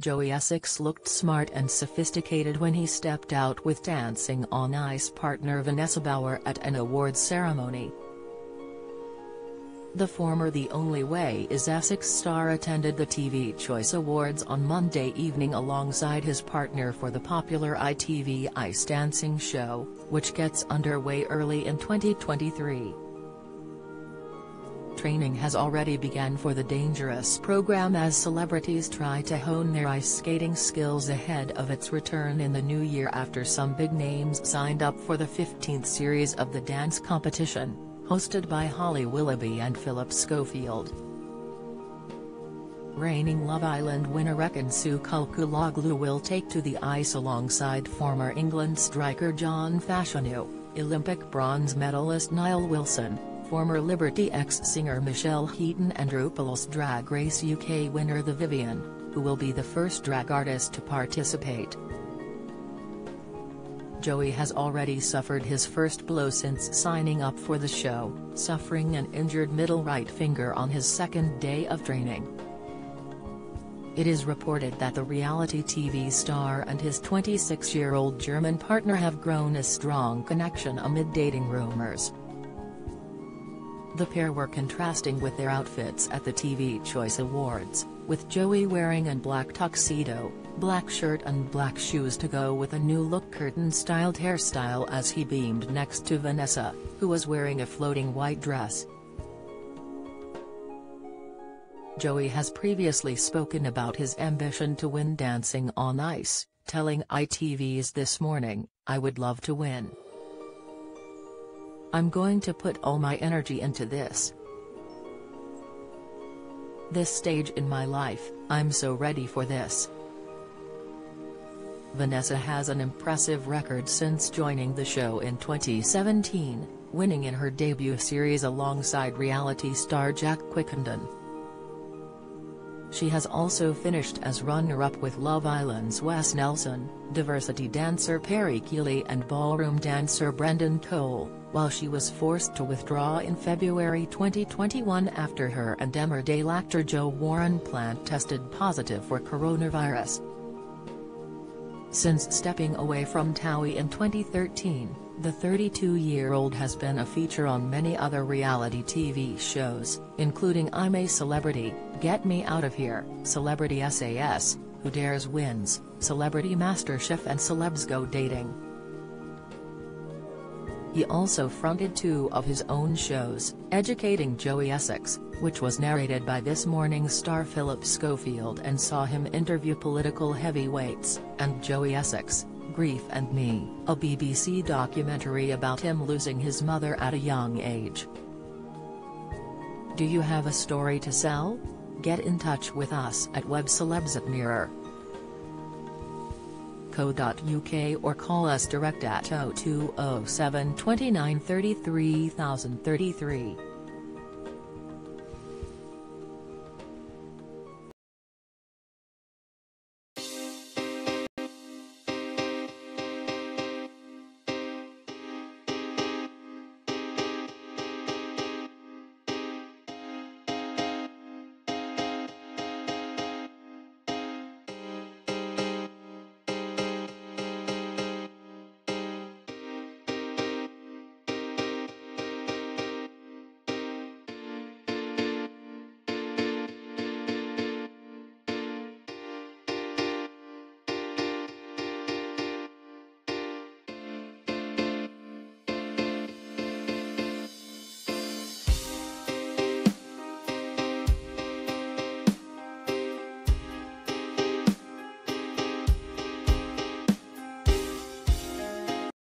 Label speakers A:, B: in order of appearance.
A: Joey Essex looked smart and sophisticated when he stepped out with Dancing on Ice partner Vanessa Bauer at an awards ceremony. The former The Only Way is Essex star attended the TV Choice Awards on Monday evening alongside his partner for the popular ITV Ice Dancing show, which gets underway early in 2023. Training has already begun for the dangerous program as celebrities try to hone their ice skating skills ahead of its return in the new year after some big names signed up for the 15th series of the dance competition, hosted by Holly Willoughby and Philip Schofield. Reigning Love Island winner Ekin-Su Kulkaroglu will take to the ice alongside former England striker John Fashanu, Olympic bronze medalist Nile Wilson, former Liberty X singer Michelle Heaton and RuPaul's Drag Race UK winner The Vivienne, who will be the first drag artist to participate. Joey has already suffered his first blow since signing up for the show, suffering an injured middle right finger on his second day of training. It is reported that the reality TV star and his 26-year-old German partner have grown a strong connection amid dating rumors. The pair were contrasting with their outfits at the TV Choice Awards, with Joey wearing a black tuxedo, black shirt and black shoes to go with a new look curtain-styled hairstyle as he beamed next to Vanessa, who was wearing a floating white dress. Joey has previously spoken about his ambition to win Dancing on Ice, telling ITV's This Morning, I would love to win. I'm going to put all my energy into this. This stage in my life, I'm so ready for this. Vanessa has an impressive record since joining the show in 2017, winning in her debut series alongside reality star Jake Quickenden. She has also finished as runner-up with Love Island's Wes Nelson, diversity dancer Perri Kiely and ballroom dancer Brendan Cole, while she was forced to withdraw in February 2021 after her and Emmerdale actor Joe Warren Plant tested positive for coronavirus. Since stepping away from TOWIE in 2013, the 32-year-old has been a feature on many other reality TV shows, including I'm a Celebrity, Get Me Out of Here, Celebrity SAS, Who Dares Wins, Celebrity MasterChef and Celebs Go Dating. He also fronted two of his own shows, Educating Joey Essex, which was narrated by This Morning star Philip Schofield and saw him interview political heavyweights, and Joey Essex, Grief and Me, a BBC documentary about him losing his mother at a young age. Do you have a story to sell? Get in touch with us at webcelebs at or call us direct at 0207 29 33 033.